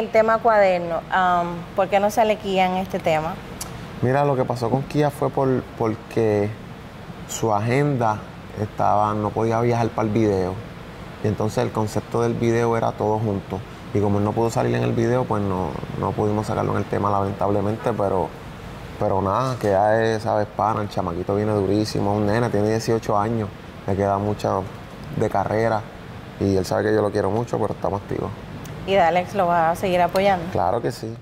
El tema cuaderno, um, ¿por qué no sale Kia en este tema? Mira, lo que pasó con Kia fue por, porque su agenda estaba, no podía viajar para el video. Y entonces el concepto del video era todo junto. Y como él no pudo salir en el video, pues no, no pudimos sacarlo en el tema lamentablemente, pero, pero nada, que ya es, sabes, pana, el chamaquito viene durísimo, un nene, tiene 18 años, le queda mucho de carrera y él sabe que yo lo quiero mucho, pero estamos activos. ¿Y de Alex lo va a seguir apoyando? Claro que sí.